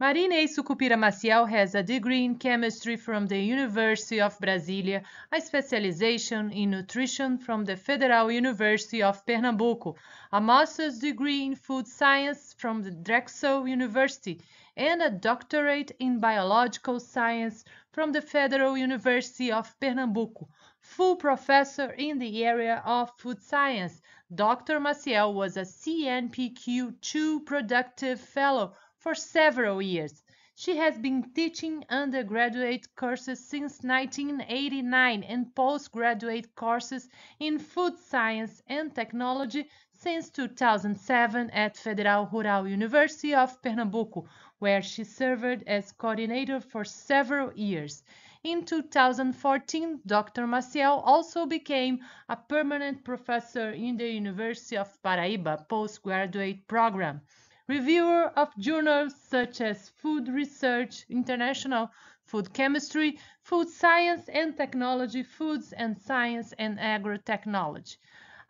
Maria Inês Sucupira Maciel has a degree in chemistry from the University of Brasilia, a specialization in nutrition from the Federal University of Pernambuco, a master's degree in food science from the Drexel University, and a doctorate in biological science from the Federal University of Pernambuco. Full professor in the area of food science, Dr. Maciel was a CNPq2 productive fellow for several years. She has been teaching undergraduate courses since 1989 and postgraduate courses in food science and technology since 2007 at Federal Rural University of Pernambuco, where she served as coordinator for several years. In 2014, Dr. Maciel also became a permanent professor in the University of Paraíba postgraduate program reviewer of journals such as Food Research International, Food Chemistry, Food Science and Technology, Foods and Science and Agrotechnology,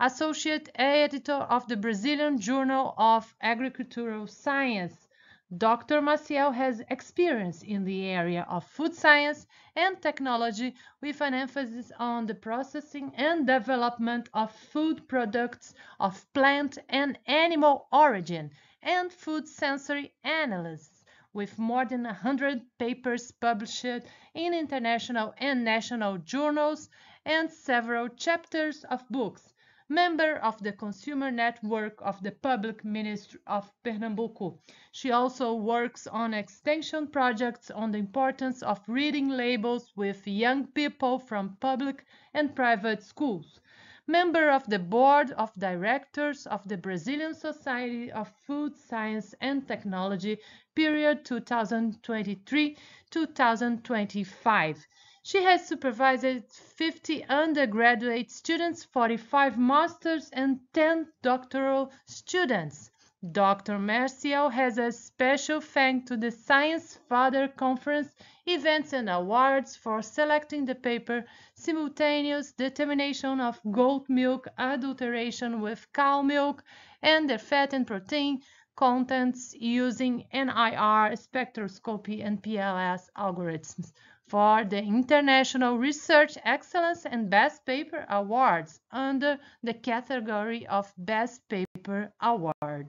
associate editor of the Brazilian Journal of Agricultural Science. Dr. Maciel has experience in the area of food science and technology with an emphasis on the processing and development of food products of plant and animal origin and food sensory analysis, with more than 100 papers published in international and national journals and several chapters of books. Member of the Consumer Network of the Public Ministry of Pernambuco. She also works on extension projects on the importance of reading labels with young people from public and private schools member of the board of directors of the Brazilian Society of Food Science and Technology, period 2023-2025. She has supervised 50 undergraduate students, 45 masters, and 10 doctoral students. Dr. Maciel has a special thank to the Science Father Conference events and awards for selecting the paper Simultaneous Determination of Goat Milk Adulteration with Cow Milk and their fat and protein contents using NIR spectroscopy and PLS algorithms for the International Research Excellence and Best Paper Awards under the category of Best Paper Award.